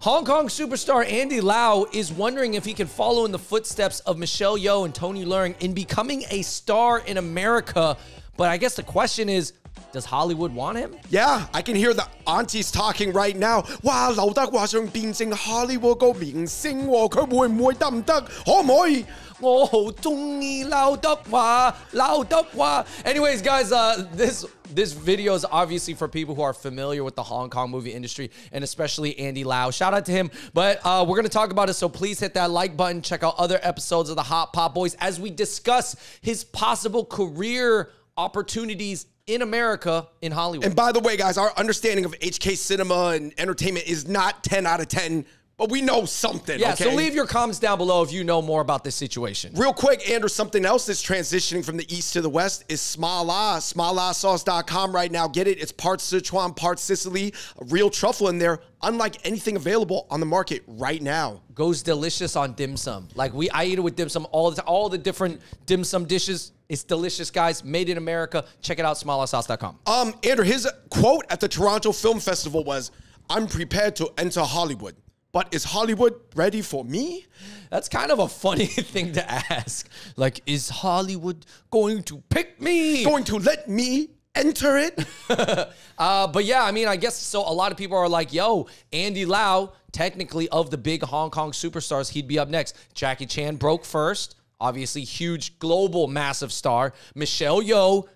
Hong Kong superstar Andy Lau is wondering if he can follow in the footsteps of Michelle Yeoh and Tony Leung in becoming a star in America. But I guess the question is, does Hollywood want him? Yeah, I can hear the aunties talking right now. 哇，劉德華想變成 Hollywood 個明星喎，佢會唔會得唔得？可唔可以？我好中意劉德華，劉德華。Anyways, guys, uh, this this video is obviously for people who are familiar with the Hong Kong movie industry and especially Andy Lau. Shout out to him. But uh, we're going to talk about it. So please hit that like button. Check out other episodes of the Hot Pot Boys as we discuss his possible career opportunities in America in Hollywood. And by the way, guys, our understanding of HK cinema and entertainment is not 10 out of 10, but we know something. yeah, okay? so leave your comments down below if you know more about this situation. Real quick, Andrew, something else that's transitioning from the east to the west is Smala. SmalaSauce.com right now. Get it. It's part Sichuan, part Sicily. A real truffle in there, unlike anything available on the market right now. Goes delicious on dim sum. Like we, I eat it with dim sum all the time. All the different dim sum dishes. It's delicious, guys. Made in America. Check it out, smalasauce.com. Um, Andrew, his quote at the Toronto Film Festival was, I'm prepared to enter Hollywood. But is Hollywood ready for me? That's kind of a funny thing to ask. Like, is Hollywood going to pick me? Going to let me enter it? uh, but yeah, I mean, I guess so. A lot of people are like, yo, Andy Lau, technically of the big Hong Kong superstars, he'd be up next. Jackie Chan broke first. Obviously, huge global, massive star. Michelle Yeoh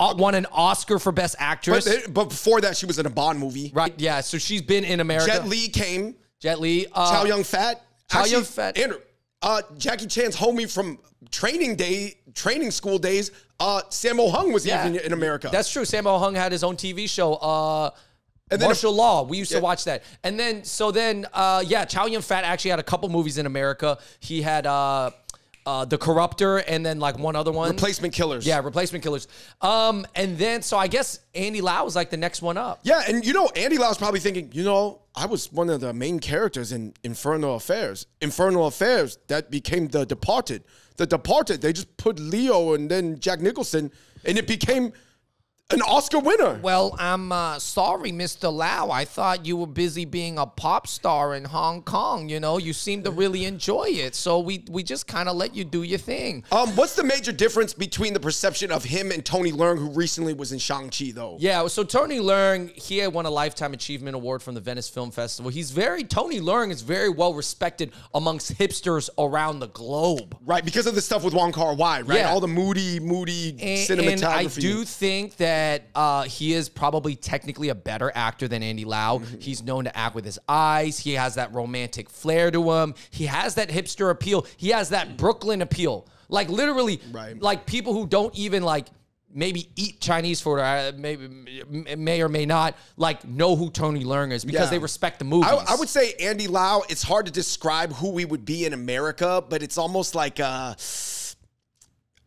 uh, won an Oscar for Best Actress. But, but before that, she was in a Bond movie. right? Yeah. So she's been in America. Jet Li came. Jet Li. Uh, Chow Yun Fat. Chow Actually, Yun-fat. Andrew, uh, Jackie Chan's homie from training day, training school days. Uh, Sammo Hung was Yeah. even in America. That's true. Sammo Hung had his own TV show. Uh, And then Martial Law. We used to watch that. And then, so then, uh, yeah, Chow Yun Fat actually had a couple movies in America. He had uh, uh, The Corruptor and then like one other one. replacement killers. yeah, Replacement Killers. Um, and then, so I guess Andy Lau was like the next one up. Yeah, and you know, Andy Lau's probably thinking, you know, I was one of the main characters in Infernal Affairs. Infernal Affairs that became The Departed. The Departed, they just put Leo and then Jack Nicholson, and it became an Oscar winner. Well, I'm uh, sorry, Mr. Lau. I thought you were busy being a pop star in Hong Kong. You know, you seem to really enjoy it. So we, we just kind of let you do your thing. Um, what's the major difference between the perception of him and Tony Leung, who recently was in Shang-Chi, though? Yeah, so Tony Leung, he won a Lifetime Achievement Award from the Venice Film Festival. He's very, Tony Leung is very well respected amongst hipsters around the globe. Right, because of the stuff with Wong Kar Wai, right? Yeah. All the moody, moody And, cinematography. and I do think that uh, he is probably technically a better actor than Andy Lau. Mm-hmm. He's known to act with his eyes. He has that romantic flair to him. He has that hipster appeal. He has that Brooklyn appeal. Like literally, Right. like people who don't even like maybe eat Chinese food or uh, maybe may or may not like know who Tony Leung is because Yeah. they respect the movies. I, I would say Andy Lau. It's hard to describe who we would be in America, but it's almost like uh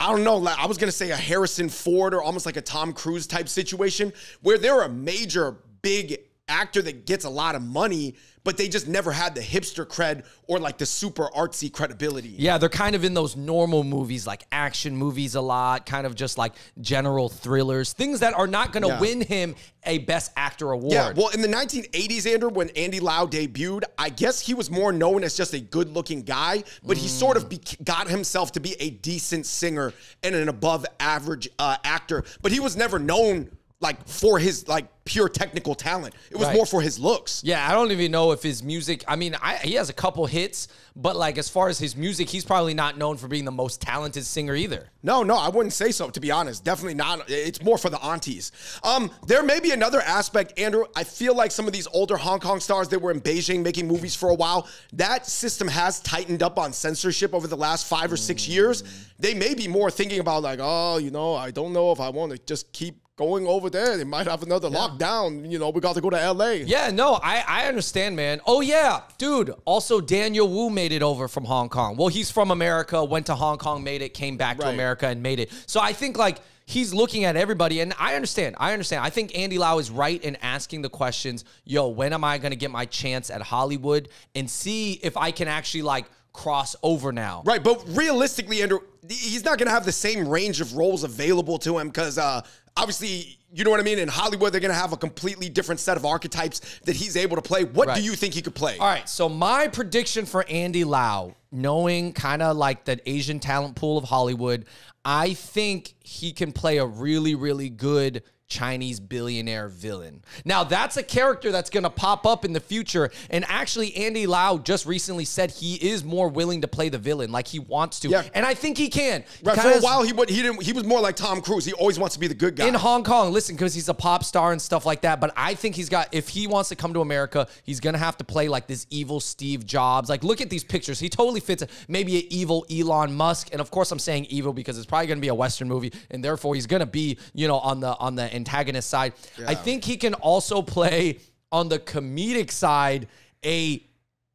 I don't know. Like, I was gonna say a Harrison Ford or almost like a Tom Cruise type situation where they're a major big actor that gets a lot of money, but they just never had the hipster cred or like the super artsy credibility. Yeah, they're kind of in those normal movies, like action movies a lot, kind of just like general thrillers, things that are not going to Yeah. win him a Best Actor award. Yeah, well, in the 1980s, Andrew, when Andy Lau debuted, I guess he was more known as just a good-looking guy, but he sort of got himself to be a decent singer and an above-average uh, actor. But he was never known like for his like pure technical talent. It was Right. more for his looks. Yeah, I don't even know if his music. I mean, I, he has a couple hits, but like as far as his music, he's probably not known for being the most talented singer either. No, no, I wouldn't say so. To be honest, definitely not. It's more for the aunties. Um, there may be another aspect, Andrew. I feel like some of these older Hong Kong stars that were in Beijing making movies for a while, that system has tightened up on censorship over the last five or six years. They may be more thinking about like, oh, you know, I don't know if I want to just keep going over there. They might have another lockdown. You know, we got to go to LA. Yeah, no, I, I understand, man. Oh, yeah, dude. Also, Daniel Wu made it over from Hong Kong. Well, he's from America, went to Hong Kong, made it, came back to America and made it. So I think, like, he's looking at everybody, and I understand. I understand. I think Andy Lau is right in asking the questions yo, when am I going to get my chance at Hollywood and see if I can actually, like, cross over now? Right, but realistically, Andrew, he's not going to have the same range of roles available to him because uh, obviously, you know what I mean. In Hollywood, they're gonna have a completely different set of archetypes that he's able to play. What Right. do you think he could play? All right, so my prediction for Andy Lau, knowing kind of like the Asian talent pool of Hollywood, I think he can play a really, really good Chinese billionaire villain. Now, that's a character that's going to pop up in the future. And actually, Andy Lau just recently said he is more willing to play the villain, like he wants to. Yeah. And I think he can. He for a has- while, he would he didn't he was more like Tom Cruise. He always wants to be the good guy. in Hong Kong, listen, because he's a pop star and stuff like that. But I think he's got, if he wants to come to America, he's going to have to play like this evil Steve Jobs. Like, look at these pictures. He totally fits maybe an evil Elon Musk. And of course, I'm saying evil because it's probably going to be a Western movie. And therefore, he's going to be, you know, on the, on the antagonist side. I think he can also play on the comedic side a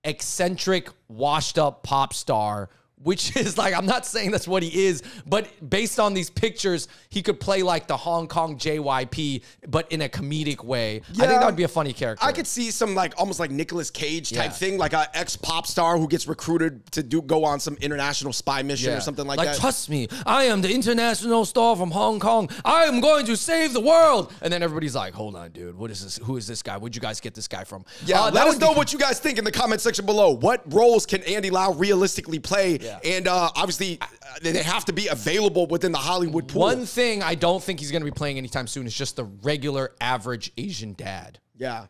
eccentric, washed up pop star, which is like, I'm not saying that's what he is, but based on these pictures, he could play like the Hong Kong JYP, but in a comedic way. I think that would be a funny character. I could see some like almost like Nicolas Cage type Yeah. thing, like an ex pop star who gets recruited to do go on some international spy mission or something like, that. Like, trust me, I am the international star from Hong Kong. I am going to save the world. And then everybody's like, hold on, dude. What is this? Who is this guy? Where'd you guys get this guy from? Yeah, Uh, let us know what you guys think in the comment section below. What roles can Andy Lau realistically play? Yeah. And uh, obviously, uh, they have to be available within the Hollywood pool. One thing I don't think he's going to be playing anytime soon is just the regular average Asian dad. Yeah.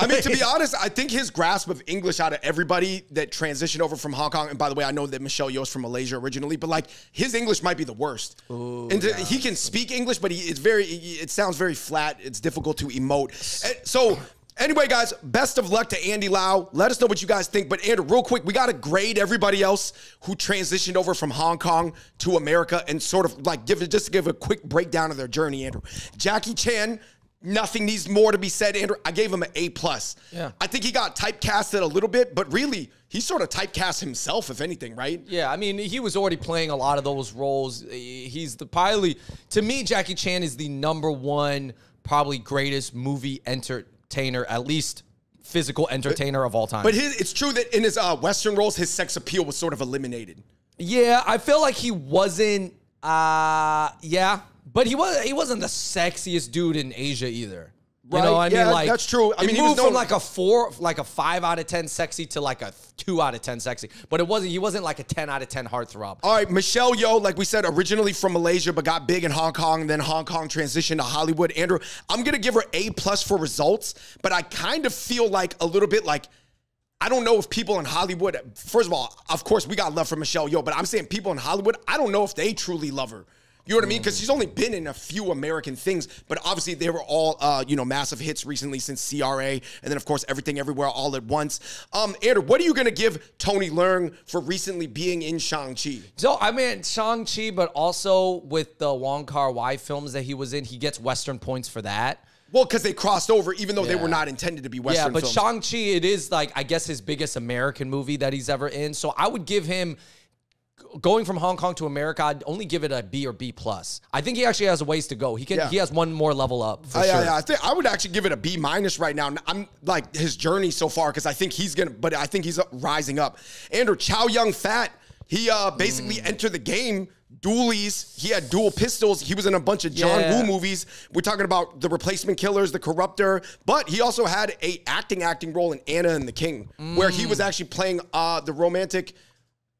I mean, to be honest, I think his grasp of English out of everybody that transitioned over from Hong Kong, and by the way, I know that Michelle Yeoh's from Malaysia originally, but like his English might be the worst. and to- he can speak English, but he, it's very, it sounds very flat. It's difficult to emote. And so, anyway, guys, best of luck to Andy Lau. Let us know what you guys think. But Andrew, real quick, we got to grade everybody else who transitioned over from Hong Kong to America and sort of like give it, just to give a quick breakdown of their journey, Andrew. Jackie Chan. Nothing needs more to be said, Andrew. I gave him an A plus. Yeah. I think he got typecasted a little bit, but really, he sort of typecast himself, if anything, right? Yeah, I mean, he was already playing a lot of those roles. He's the probably to me, Jackie Chan is the number one, probably greatest movie entertainer, at least physical entertainer of all time. But his, it's true that in his uh, Western roles, his sex appeal was sort of eliminated. yeah, I feel like he wasn't. Uh yeah, but he was. He wasn't the sexiest dude in Asia either. You know, Right, what I yeah, mean, like that's true. I mean, he was moved from like a four, like a five out of ten sexy to like a two out of ten sexy. But it wasn't. He wasn't like a ten out of ten heartthrob. All right, Michelle Yeoh, like we said, originally from Malaysia, but got big in Hong Kong, and then Hong Kong transitioned to Hollywood. Andrew, I'm gonna give her A plus for results, but I kind of feel like a little bit like I don't know if people in Hollywood, first of all, of course, we got love for Michelle Yeoh, but I'm saying people in Hollywood, I don't know if they truly love her. You know what I mean? Because she's only been in a few American things, but obviously they were all, uh, you know, massive hits recently since CRA, and then of course Everything Everywhere All at Once. Um, Andrew, what are you gonna give Tony Leung for recently being in Shang Chi? So I mean Shang Chi, but also with the Wong Kar Wai films that he was in, he gets Western points for that. Well, because they crossed over, even though they were not intended to be Western yeah, but. Shang Chi, it is like I guess his biggest American movie that he's ever in. So I would give him going from Hong Kong to America. I'd only give it a B or B plus. I think he actually has a ways to go. He can. Yeah. He has one more level up for Uh, sure. yeah, yeah, I think I would actually give it a B minus right now. I'm like his journey so far because I think he's gonna, but I think he's rising up. Andrew Chow Yun Fat, he uh basically Mm. entered the game. Dualies, he had dual pistols. He was in a bunch of John Yeah. Woo movies. We're talking about the Replacement Killers, the Corruptor, but he also had a acting acting role in Anna and the King, where he Mm. was actually playing uh the romantic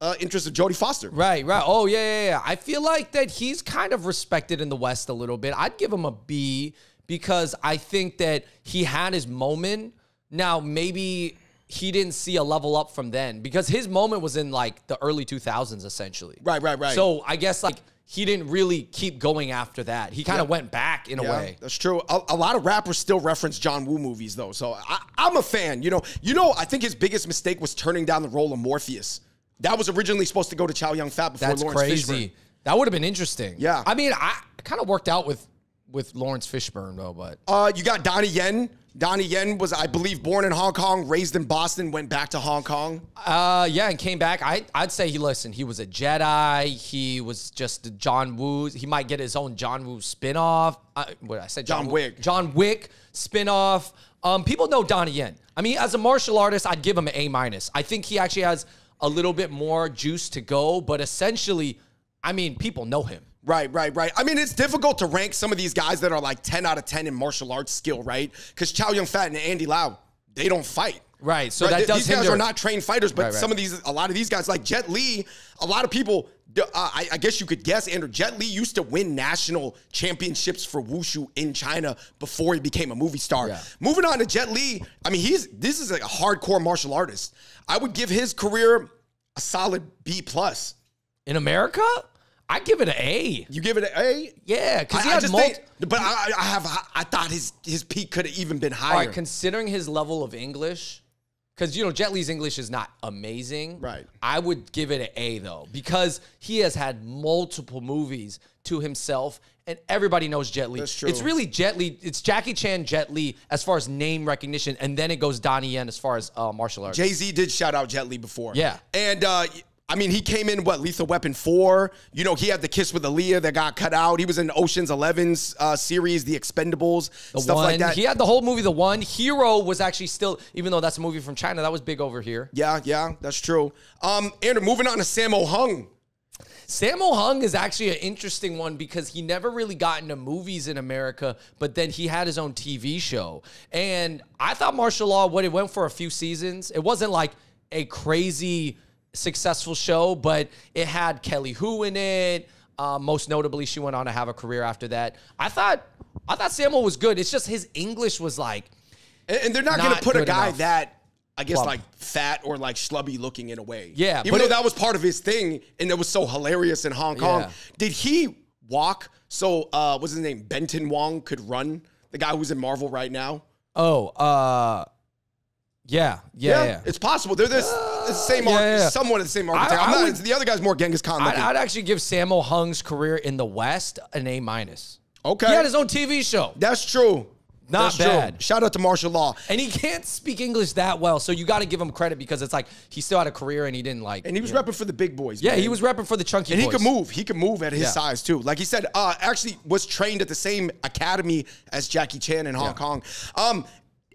uh, interest of Jodie Foster. Right, right. Oh, yeah, yeah, yeah. I feel like that he's kind of respected in the West a little bit. I'd give him a B because I think that he had his moment. Now, maybe he didn't see a level up from then because his moment was in like the early 2000s, essentially. Right, right, right. So I guess like he didn't really keep going after that. He kind of went back in a way. That's true. A, a lot of rappers still reference John Woo movies though, so I, I'm a fan. You know, you know. I think his biggest mistake was turning down the role of Morpheus. That was originally supposed to go to Chow Yun Fat before That's Laurence crazy. Fishburne. That would have been interesting. Yeah. I mean, I kind of worked out with with Laurence Fishburne though, but Uh, you got Donnie Yen. Donnie Yen was, I believe, born in Hong Kong, raised in Boston, went back to Hong Kong. Uh, yeah, and came back. I, I'd say he listened. He was a Jedi. He was just John Woo. He might get his own John Woo spinoff. Uh, what I said, John Woo- Wick. John Wick spinoff. Um, people know Donnie Yen. I mean, as a martial artist, I'd give him an A minus. I think he actually has a little bit more juice to go, but essentially, I mean, people know him. Right, right, right. I mean, it's difficult to rank some of these guys that are like 10 out of 10 in martial arts skill, right? Because Chow Yun Fat and Andy Lau, they don't fight. Right. So that does These guys hinder- are not trained fighters, but Right, right. some of these, a lot of these guys, like Jet Li, a lot of people, Uh, I, I guess you could guess, Andrew, Jet Li used to win national championships for wushu in China before he became a movie star. Yeah. Moving on to Jet Li, I mean, he's this is like a hardcore martial artist. I would give his career a solid B plus. In America, I give it an A. You give it an A? Yeah, because he I, I had just multi- think, but I, I have, I thought his his peak could have even been higher. right, considering his level of English, because you know Jet Li's English is not amazing. Right. I would give it an A though, because he has had multiple movies to himself, and everybody knows Jet Li. That's true. It's really Jet Li. It's Jackie Chan, Jet Li, as far as name recognition, and then it goes Donnie Yen as far as uh, martial arts. Jay Z did shout out Jet Li before. Yeah. and uh, I mean, he came in what Lethal Weapon four. You know, he had the kiss with Aaliyah that got cut out. He was in Ocean's 11's uh, series, The Expendables, the stuff one, like that. He had the whole movie. The one Hero was actually still, even though that's a movie from China, that was big over here. yeah, yeah, that's true. Um, Andrew, moving on to Sammo Hung. Sammo Hung is actually an interesting one because he never really got into movies in America, but then he had his own TV show. And I thought martial law, what it went for a few seasons, it wasn't like a crazy successful show, but it had Kelly Hu in it. Uh, most notably, she went on to have a career after that. I thought, I thought Samuel was good. It's just his English was like, And, and they're not, going to put a guy enough. that I guess like fat or like schlubby looking in a way. Yeah, even though it- that was part of his thing and it was so hilarious in Hong Kong. Yeah. Did he walk so uh, what's his name? Benedict Wong could run. The guy who's in Marvel right now. oh, uh, yeah, yeah, yeah. it's possible. They're this it's the same, yeah, arch- yeah. somewhat of the same architect. I I'm not, would- the other guy's more Genghis Khan I'd. I'd actually give Sammo Hung's career in the West an A minus. okay, He had his own TV show, that's true. Not That's true. bad. Shout out to martial law. and he can't speak English that well, so you got to give him credit because it's like he still had a career and he didn't like. And he was you know. repping for the big boys. Yeah, man. he was repping for the chunky. And he could move. He could move at his Yeah. size too. Like he said, uh, actually was trained at the same academy as Jackie Chan in Hong Yeah. Kong. Um,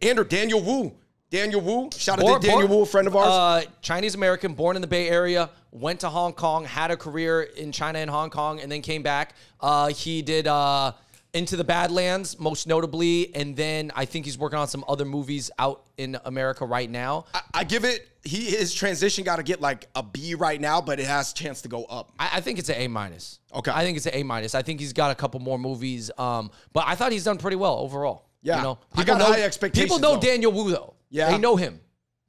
Andrew Daniel Wu. Daniel Wu. Shout out Born- to Daniel born- Wu, a friend of ours. Uh, Chinese American, born in the Bay Area, went to Hong Kong, had a career in China and Hong Kong, and then came back. Uh, he did uh, Into the Badlands, most notably, and then I think he's working on some other movies out in America right now. I, I give it. He his transition got to get like a B right now, but it has a chance to go up. I, I think it's an A minus. Okay. I think it's an A minus. I think he's got a couple more movies. Um, but I thought he's done pretty well overall. Yeah. you know, I got know, high expectations, People know though. Daniel Wu though. Yeah. they know him.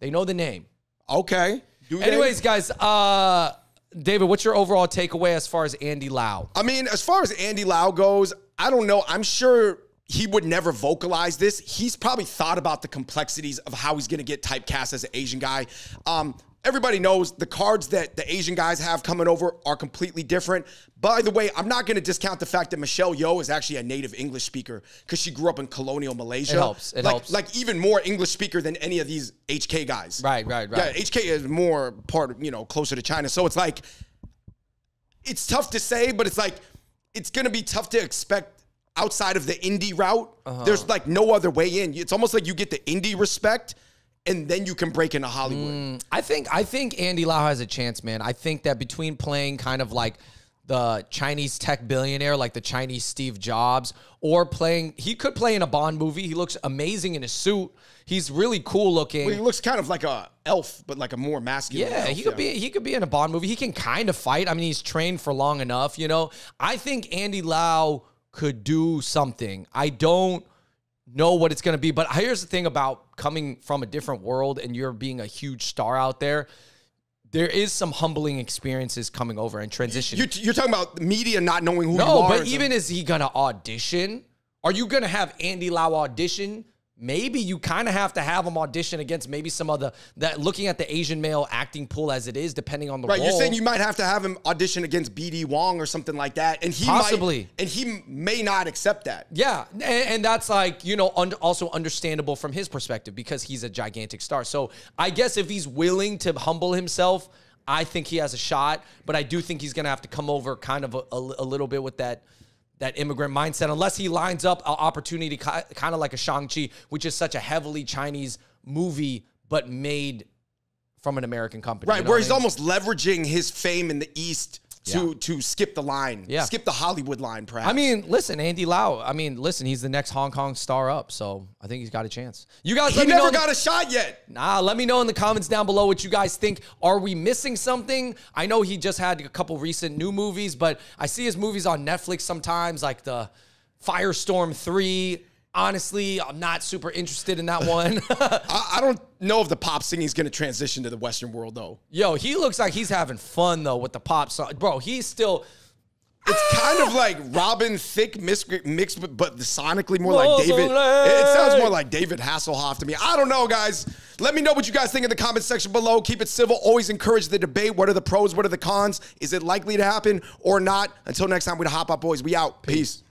They know the name. Okay. Do they? Anyways, guys, uh, David, what's your overall takeaway as far as Andy Lau? I mean, as far as Andy Lau goes, I don't know. I'm sure he would never vocalize this. He's probably thought about the complexities of how he's going to get typecast as an Asian guy. Um, everybody knows the cards that the Asian guys have coming over are completely different. By the way, I'm not going to discount the fact that Michelle Yeoh is actually a native English speaker because she grew up in colonial Malaysia. It helps. It like, helps. Like even more English speaker than any of these HK guys. Right, right, Yeah, right. HK is more part of, you know, closer to China. So it's like, it's tough to say, but it's like, it's going to be tough to expect outside of the indie route. Uh-huh. There's like no other way in. It's almost like you get the indie respect and then you can break into Hollywood. Mm, I think I think Andy Lau has a chance, man. I think that between playing kind of like the Chinese tech billionaire, like the Chinese Steve Jobs, or playing he could play in a Bond movie. He looks amazing in a suit. He's really cool looking. He looks kind of like a elf, but like a more masculine. Yeah, elf, he could be he could be in a Bond movie. He can kind of fight. I mean, he's trained for long enough, you know. I think Andy Lau could do something. I don't know what it's going to be, but here's the thing about coming from a different world and you're being a huge star out there. There is some humbling experiences coming over and transitioning. You're, you're talking about media not knowing who you no, but even is he going to audition? Are you going to have Andy Lau audition? Maybe you kind of have to have him audition against maybe some other that looking at the Asian male acting pool as it is, depending on the Right, role. you're saying you might have to have him audition against BD Wong or something like that, and he Possibly. might, and he may not accept that. Yeah, and, and that's like you know un- also understandable from his perspective because he's a gigantic star. So I guess if he's willing to humble himself, I think he has a shot. But I do think he's gonna have to come over kind of a, a, a little bit with that that immigrant mindset, unless he lines up an opportunity kind of like a Shang Chi, which is such a heavily Chinese movie but made from an American company. Right, you know where he's I mean? almost leveraging his fame in the East to Yeah. to skip the line, Yeah. skip the Hollywood line, perhaps. I mean, listen, Andy Lau. I mean, listen, he's the next Hong Kong star up, so I think he's got a chance. You guys, he let me know never in the- got a shot yet. Nah, let me know in the comments down below what you guys think. Are we missing something? I know he just had a couple recent new movies, but I see his movies on Netflix sometimes, like the Firestorm 3. Honestly, I'm not super interested in that one. I, I don't know if the pop singing is going to transition to the Western world though. Yo, he looks like he's having fun though with the pop song. Bro, he's still It's ah! kind of like Robin Thicke mixed, mixed but, sonically more like David. It, it sounds more like David Hasselhoff to me. I don't know, guys. Let me know what you guys think in the comment section below. Keep it civil. Always encourage the debate. What are the pros? What are the cons? Is it likely to happen or not? Until next time, we the Hot Pot Boys. We out. Peace.